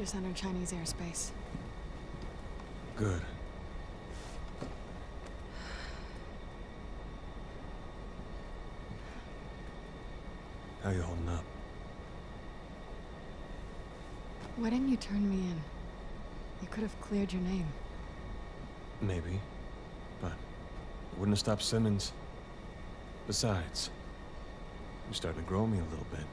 just entered Chinese airspace. Good. How you holding up? Why didn't you turn me in? You could have cleared your name. Maybe. But it wouldn't have stopped Simmons. Besides, you're starting to grow me a little bit.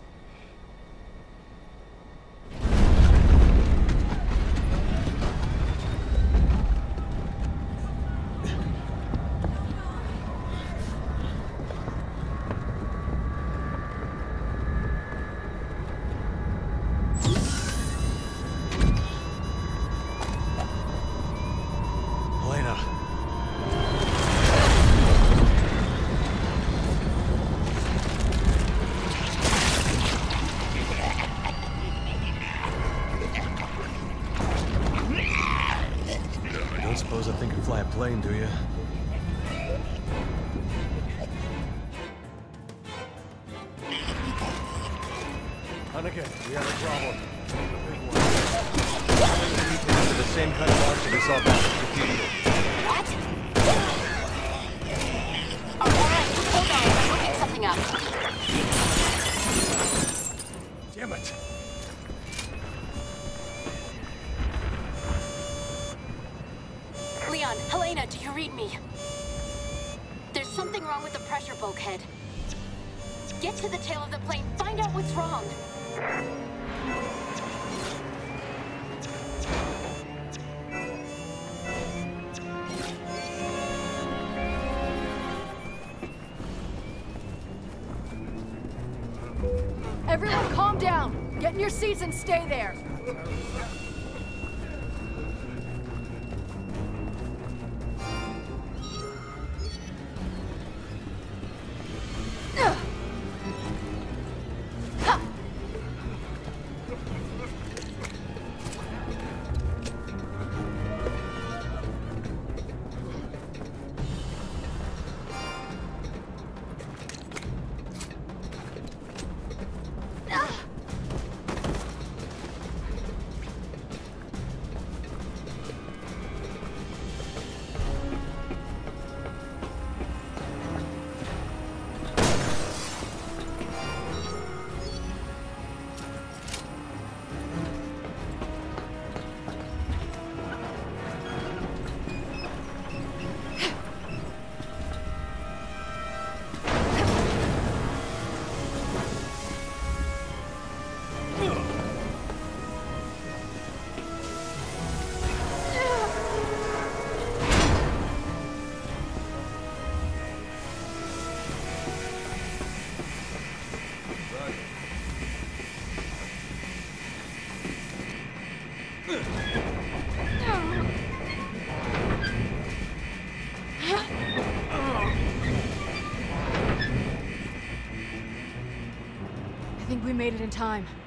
your seats and stay there. made it in time.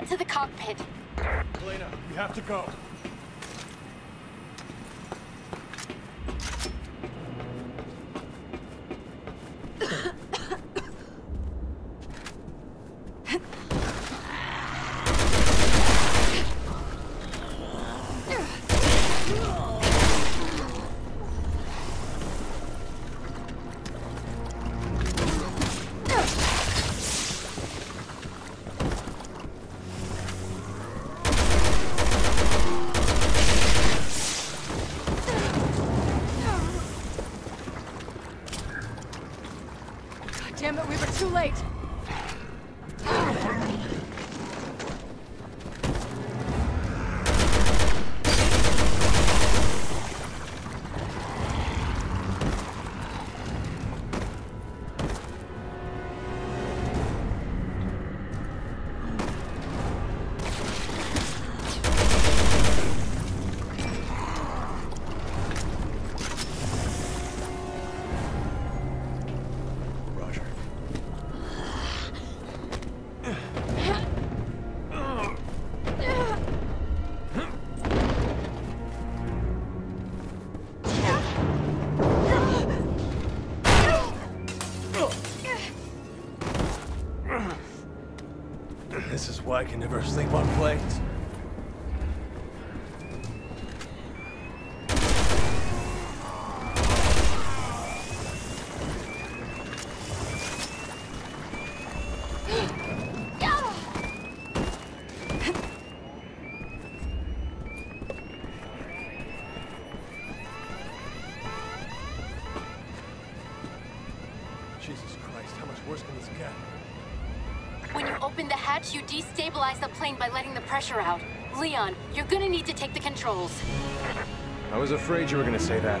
get to the cockpit. too late. Never sleep by letting the pressure out. Leon, you're gonna need to take the controls. I was afraid you were gonna say that.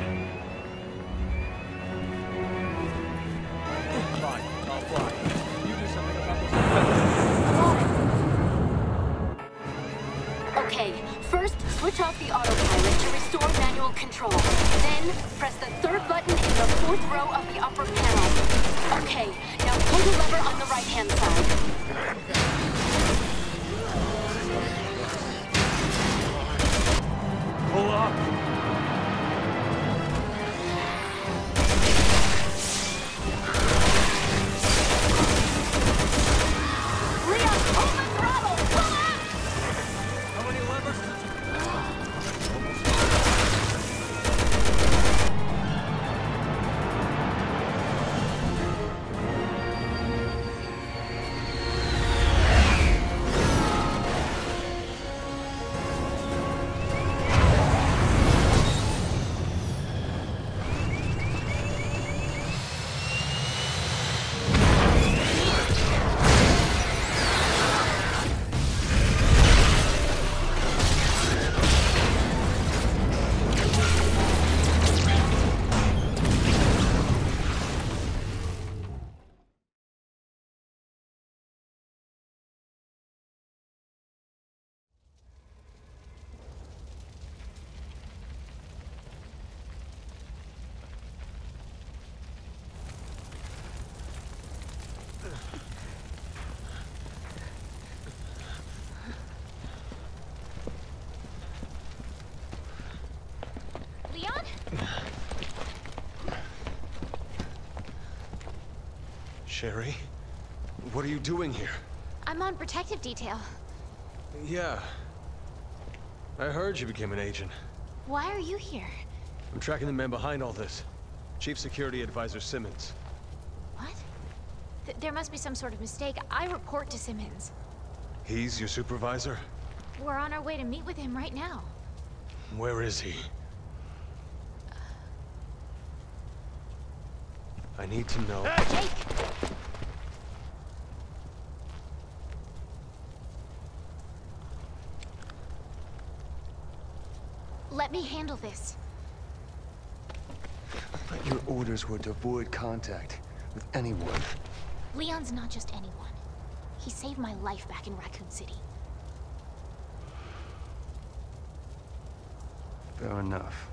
Sherry? What are you doing here? I'm on protective detail. Yeah. I heard you became an agent. Why are you here? I'm tracking the man behind all this. Chief Security Advisor Simmons. What? Th there must be some sort of mistake. I report to Simmons. He's your supervisor? We're on our way to meet with him right now. Where is he? I need to know. Jake! Let me handle this. But your orders were to avoid contact with anyone. Leon's not just anyone. He saved my life back in Raccoon City. Fair enough.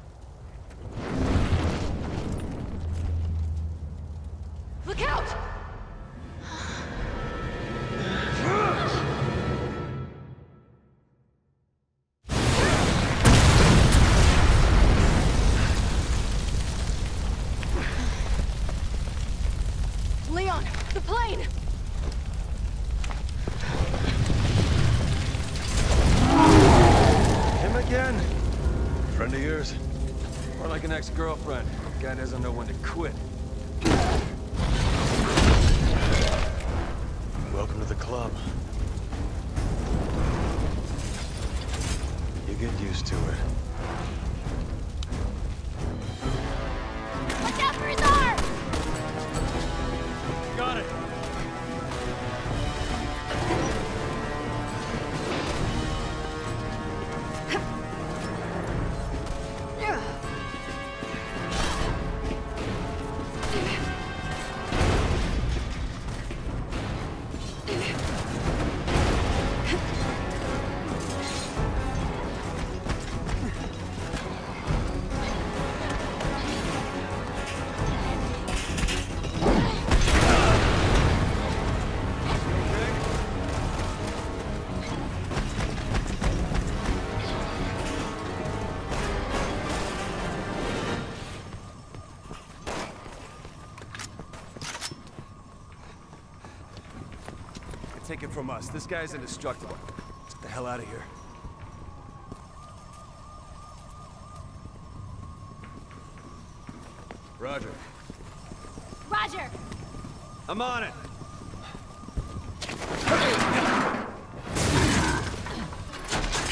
Take it from us. This guy's indestructible. Get the hell out of here. Roger. Roger! I'm on it.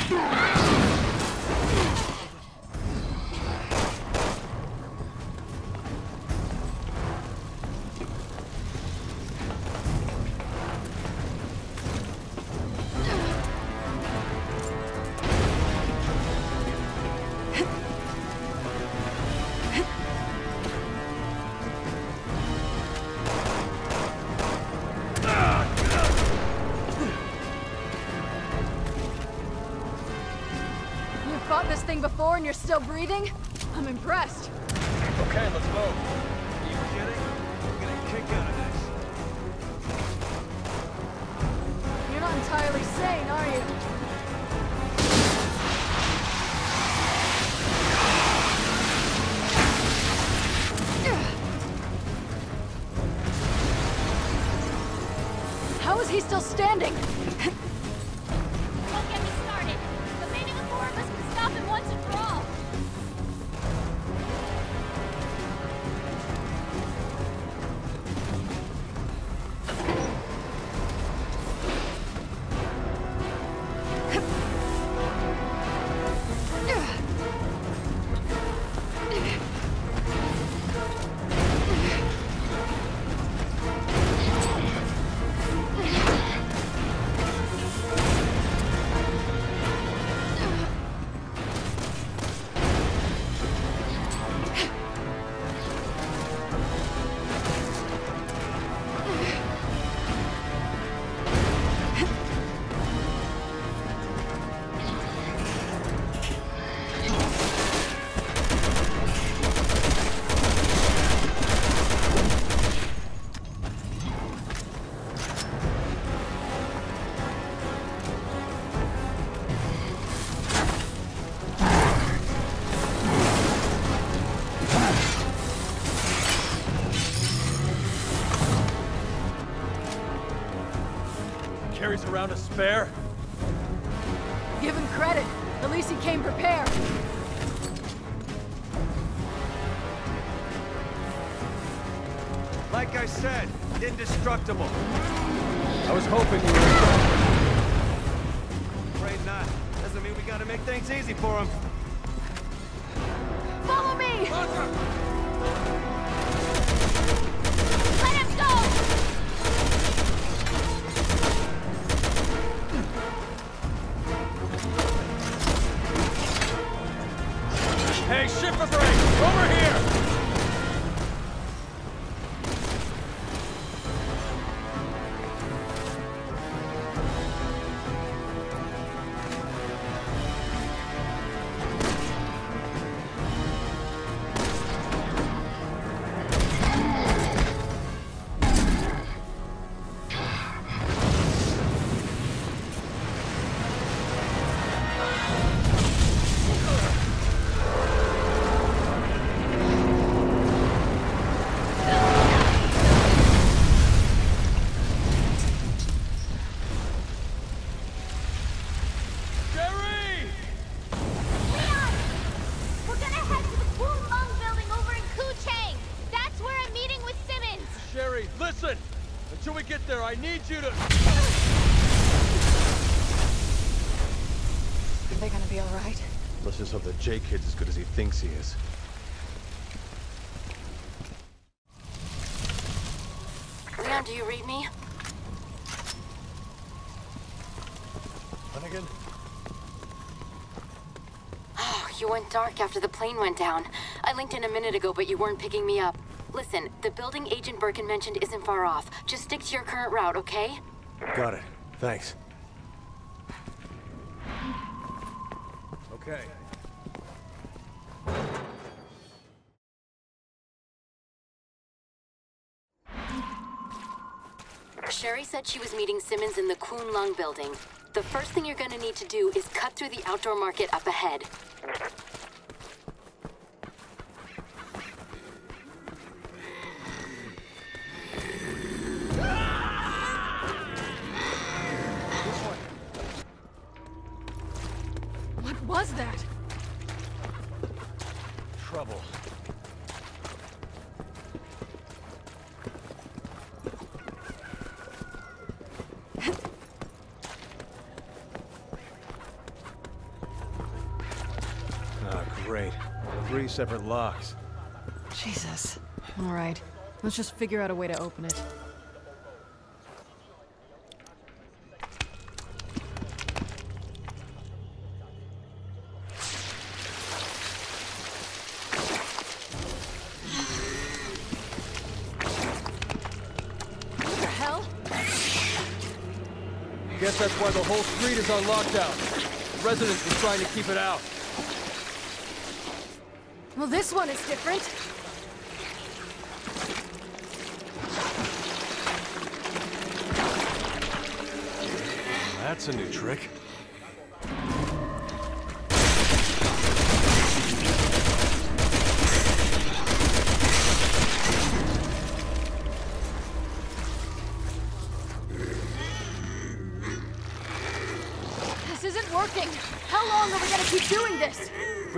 You you're still breathing? Around a spare? Give him credit. At least he came prepared. Like I said, indestructible. I was hoping you were... Afraid not. Doesn't mean we gotta make things easy for him. There, I need you to... Are they gonna be alright? Let's just hope that J Kid's as good as he thinks he is. Leon, do you read me? Hunnigan? Oh, you went dark after the plane went down. I linked in a minute ago, but you weren't picking me up. Listen, the building Agent Birkin mentioned isn't far off. Just stick to your current route, okay? Got it. Thanks. Okay. Sherry said she was meeting Simmons in the Kuon Lung building. The first thing you're gonna need to do is cut through the outdoor market up ahead. Separate locks. Jesus. All right. Let's just figure out a way to open it. What the hell? Guess that's why the whole street is on lockdown. Residents were trying to keep it out. Well, this one is different. That's a new trick.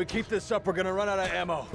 We keep this up, we're gonna run out of ammo.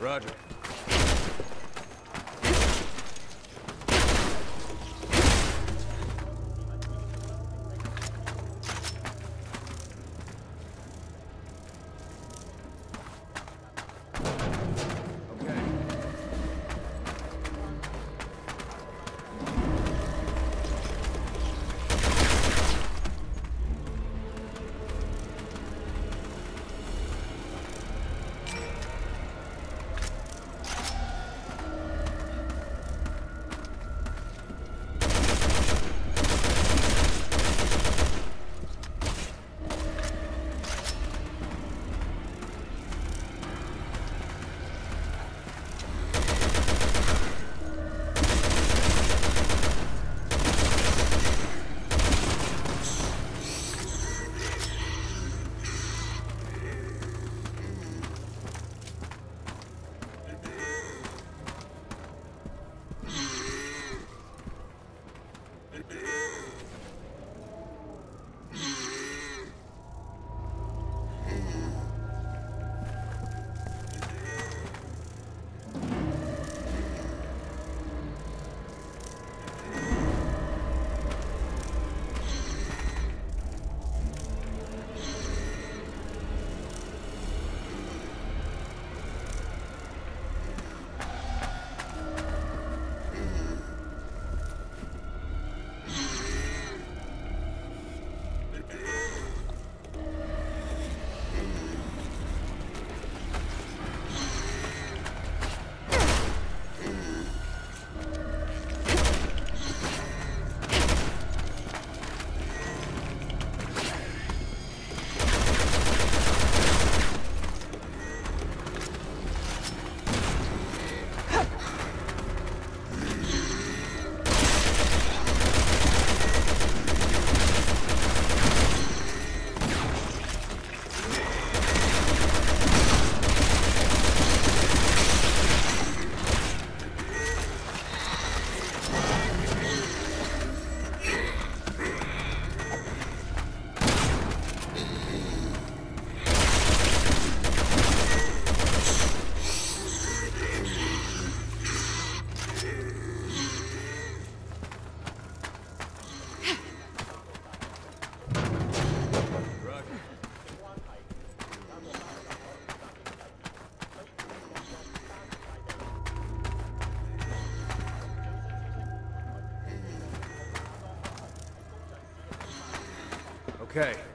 Roger. Okay.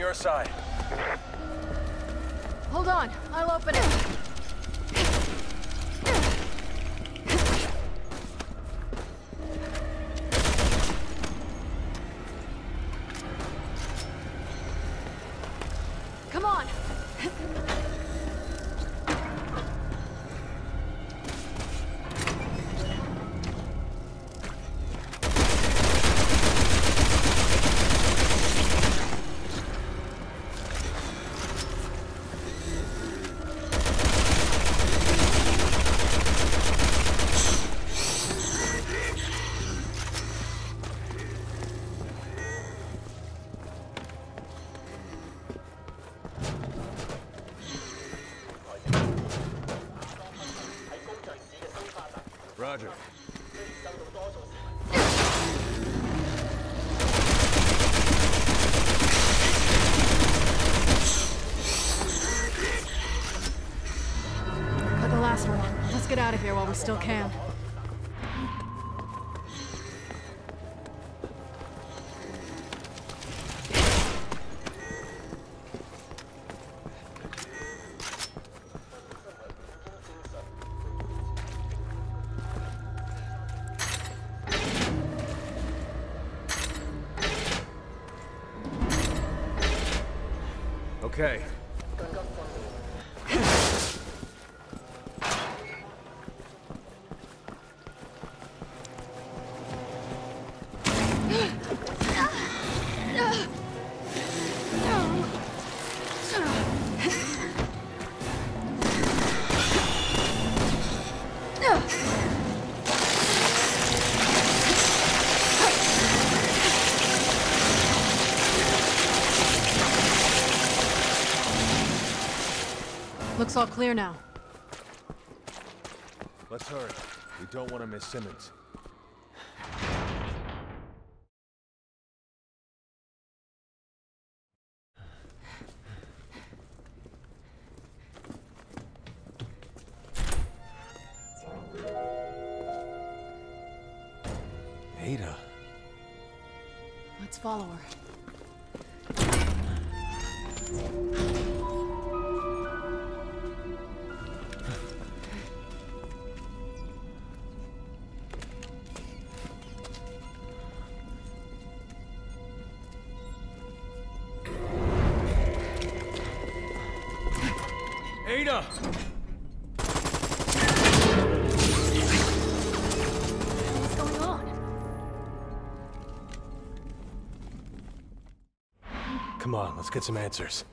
Your side. Hold on, I'll open it. Still can. Okay. Looks all clear now. Let's hurry. We don't want to miss Simmons. Let's get some answers.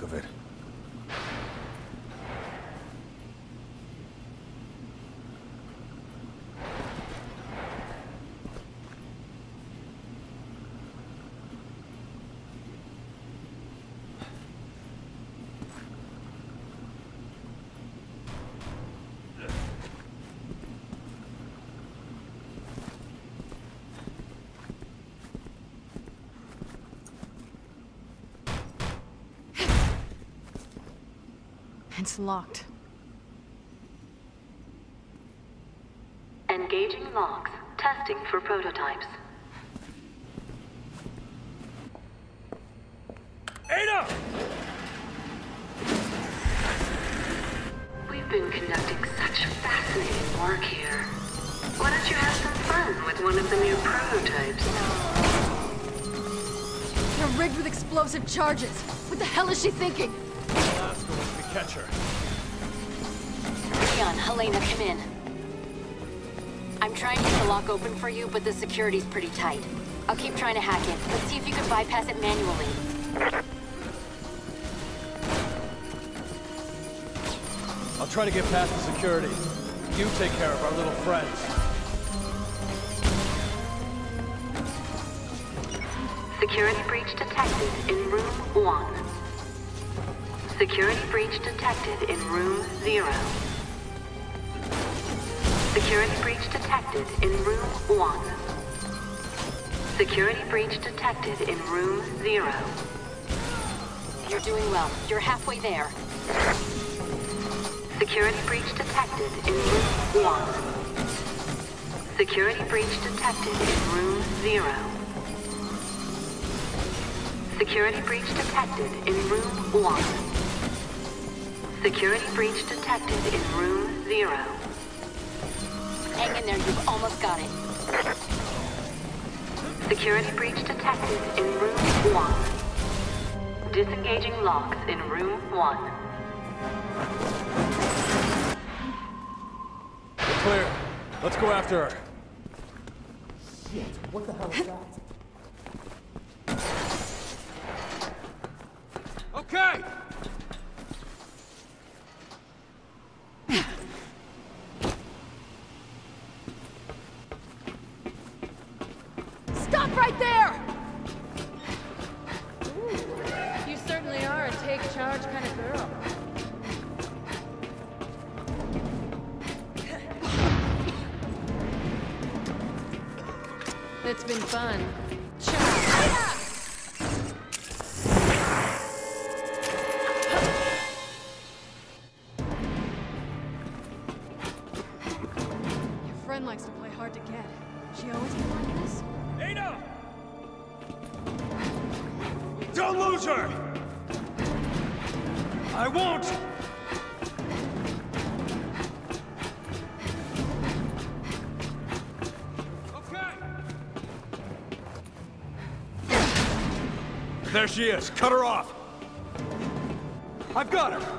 Look of. It's locked. Engaging locks. Testing for prototypes. Ada! We've been conducting such fascinating work here. Why don't you have some fun with one of the new prototypes? They're rigged with explosive charges. What the hell is she thinking? Alaska wants me to catch her. Leon, Helena, come in. I'm trying to get the lock open for you, but the security's pretty tight. I'll keep trying to hack it. Let's see if you can bypass it manually. I'll try to get past the security. You take care of our little friends. Security breach detected in room one. Security breach detected in room zero. Security breach detected in room one. Security breach detected in room zero. You're doing well. You're halfway there. Security breach detected in room one. Security breach detected in room zero. Security breach detected in room one. Security breach detected in room zero. Hang in there. You've almost got it. Security breach detected in room one. Disengaging locks in room one. We're clear. Let's go after her. Shit, what the hell is that? Okay! It's been fun. She is. Cut her off. I've got her.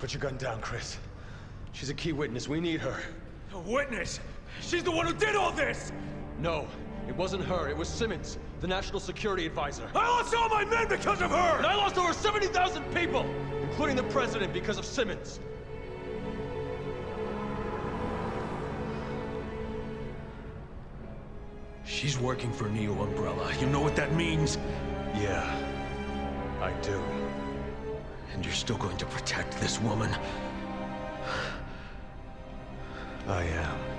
Put your gun down, Chris. She's a key witness. We need her. A witness! She's the one who did all this! No, it wasn't her. It was Simmons, the national security advisor. I lost all my men because of her! And I lost over 70,000 people, including the president, because of Simmons. She's working for Neo Umbrella. You know what that means? Yeah, I do. And you're still going to protect this woman? I am.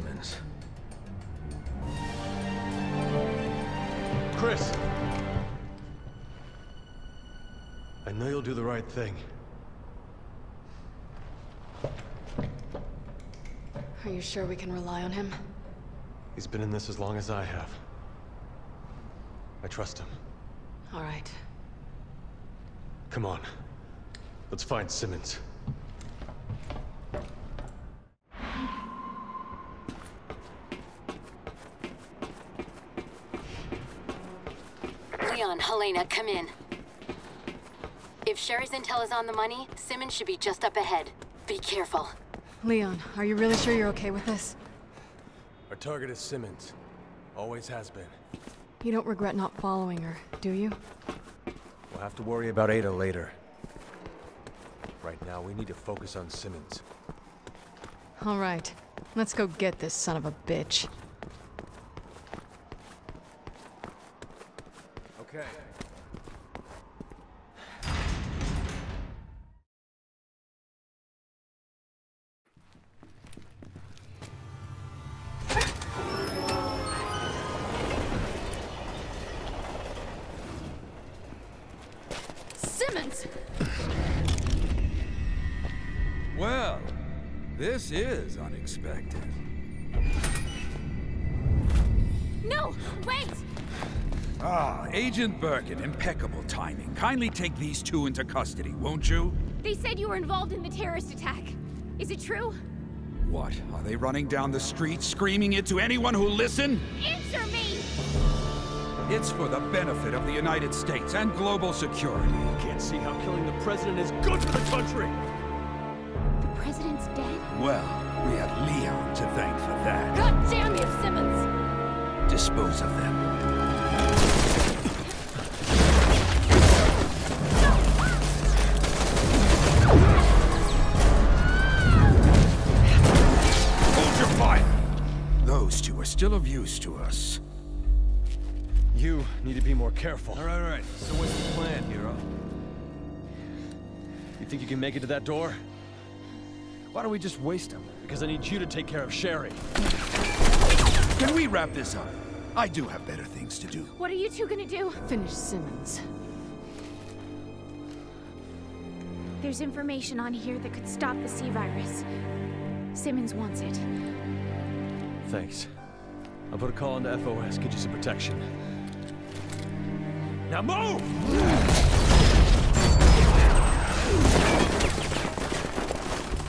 Simmons. Chris! I know you'll do the right thing. Are you sure we can rely on him? He's been in this as long as I have. I trust him. All right. Come on. Let's find Simmons. Leon, Helena, come in. If Sherry's intel is on the money, Simmons should be just up ahead. Be careful. Leon, are you really sure you're okay with this? Our target is Simmons. Always has been. You don't regret not following her, do you? We'll have to worry about Ada later. Right now, we need to focus on Simmons. All right. Let's go get this son of a bitch. Is unexpected. No, wait! Ah, Agent Birkin, impeccable timing. Kindly take these two into custody, won't you? They said you were involved in the terrorist attack. Is it true? What, are they running down the street screaming it to anyone who'll listen? Answer me! It's for the benefit of the United States and global security. Can't see how killing the president is good for the country! The president's dead? Well, we have Leon to thank for that. God damn you, Simmons! Dispose of them. those two are still of use to us. You need to be more careful. All right, all right. So what's the plan, Hero? You think you can make it to that door? Why don't we just waste them? Because I need you to take care of Sherry. Can we wrap this up? I do have better things to do. What are you two gonna do? Finish Simmons. There's information on here that could stop the C-Virus. Simmons wants it. Thanks. I'll put a call into FOS, get you some protection. Now move!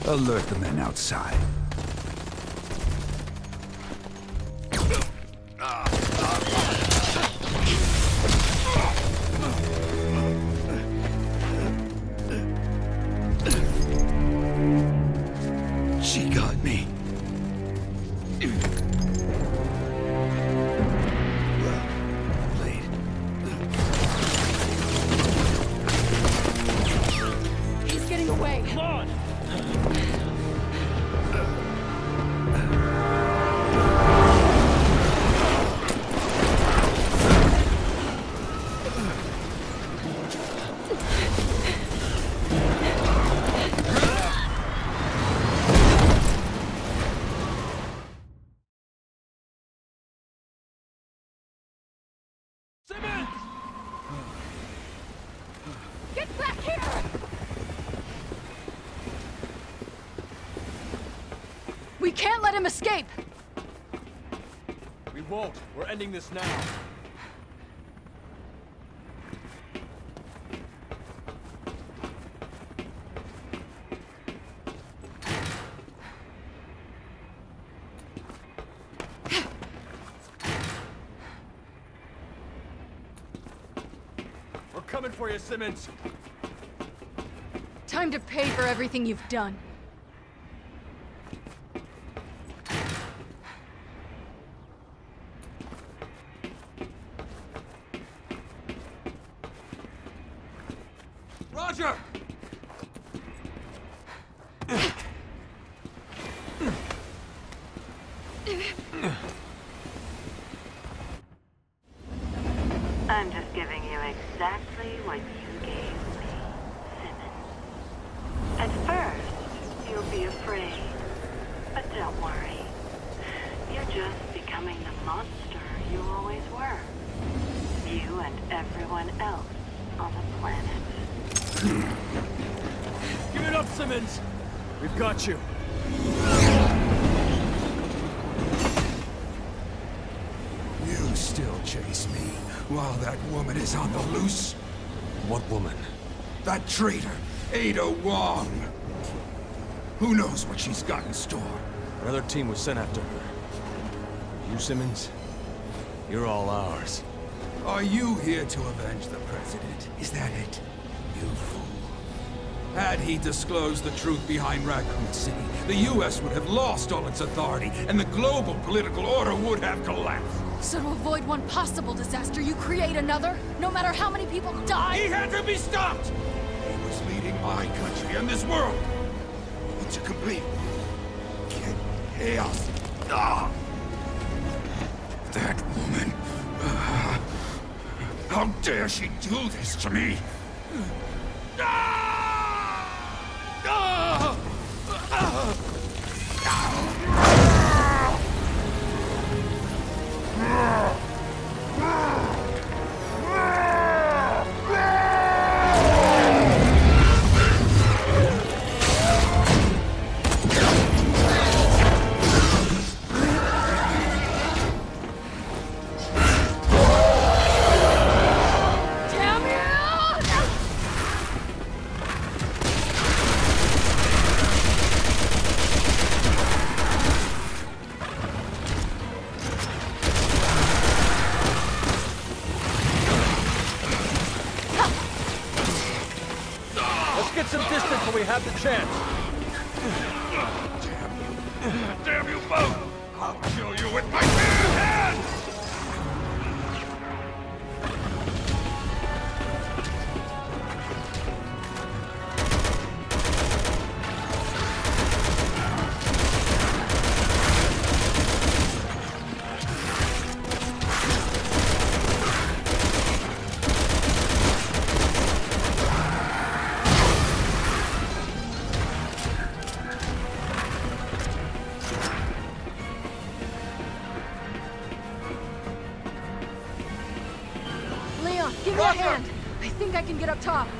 Alert the men outside. She got me. Let him escape! We won't. We're ending this now. We're coming for you, Simmons. Time to pay for everything you've done. Roger! I'm just giving you exactly what you gave me, Simmons. At first, you'll be afraid. But don't worry. You're just becoming the monster you always were. You and everyone else on the planet. Give it up, Simmons! We've got you. You still chase me while that woman is on the loose? What woman? That traitor, Ada Wong. Who knows what she's got in store? Another team was sent after her. You, Simmons? You're all ours. Are you here to avenge the President? Is that it? You fool. Had he disclosed the truth behind Raccoon City, the U.S. would have lost all its authority, and the global political order would have collapsed. So to avoid one possible disaster, you create another, no matter how many people die? He had to be stopped! He was leading my country and this world into complete chaos. Ah! That woman. Ah! how dare she do this to me? Ah! Get up top.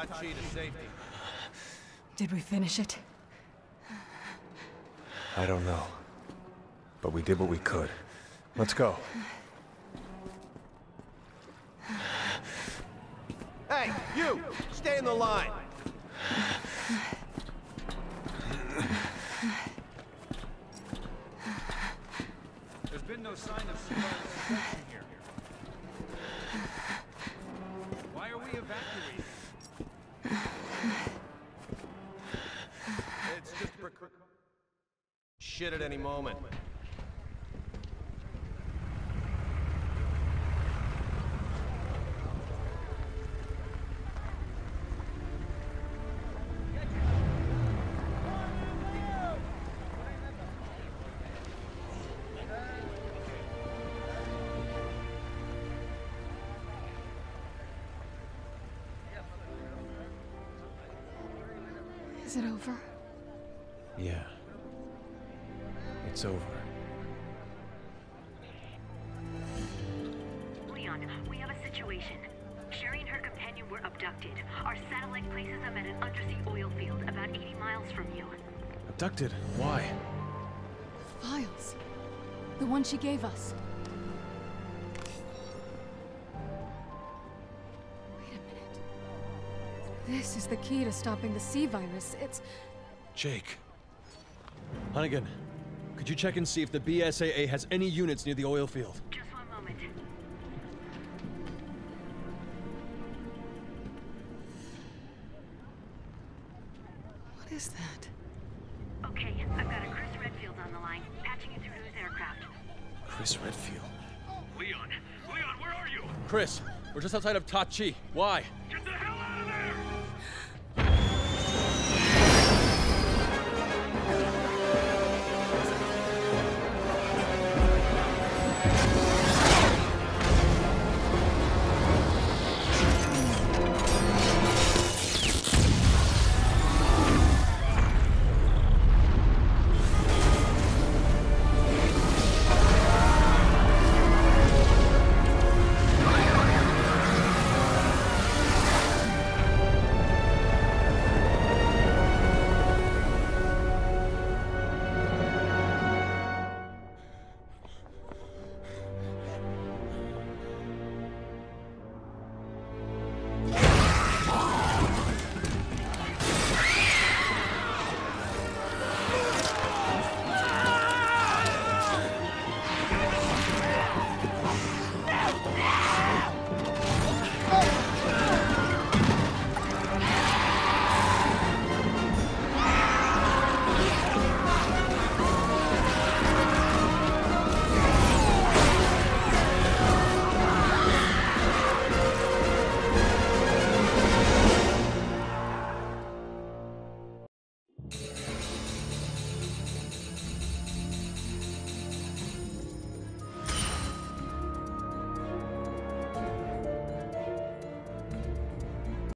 Civilians in Tachi to safety. Did we finish it? I don't know. But we did what we could. Let's go. Hey, you! Stay in the line! There's been no sign of Shit at any moment. It's over. Leon, we have a situation. Sherry and her companion were abducted. Our satellite places them at an undersea oil field about 80 miles from you. Abducted? Why? The files. The one she gave us. Wait a minute. This is the key to stopping the C-virus. It's... Jake. Hunnigan, could you check and see if the BSAA has any units near the oil field? Just one moment. What is that? Okay, I've got a Chris Redfield on the line, patching you through to his aircraft. Chris Redfield. Leon! Leon, where are you? Chris, we're just outside of Tachi. Why? Just